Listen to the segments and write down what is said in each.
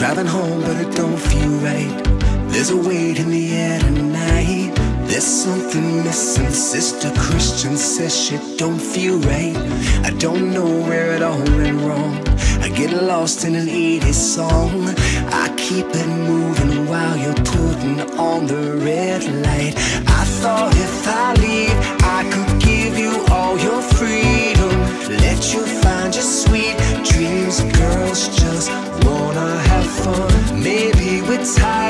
Driving home, but it don't feel right. There's a weight in the air tonight. There's something missing. Sister Christian says shit don't feel right. I don't know where it all went wrong. I get lost in an 80s song. I keep it moving while you're putting on the red light. I thought if I leave, I could give you all your freedom. Let you find your sweet dreams. Girls just fun. Maybe we're tied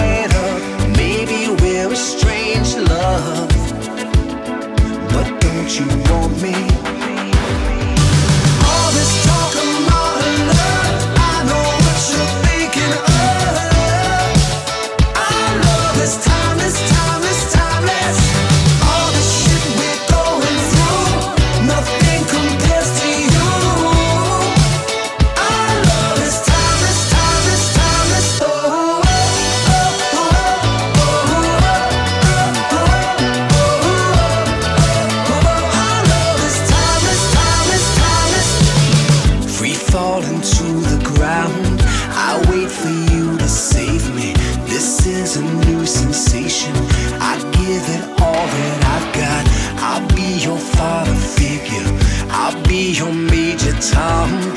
is a new sensation. I give it all that I've got. I'll be your father figure. I'll be your major Tom.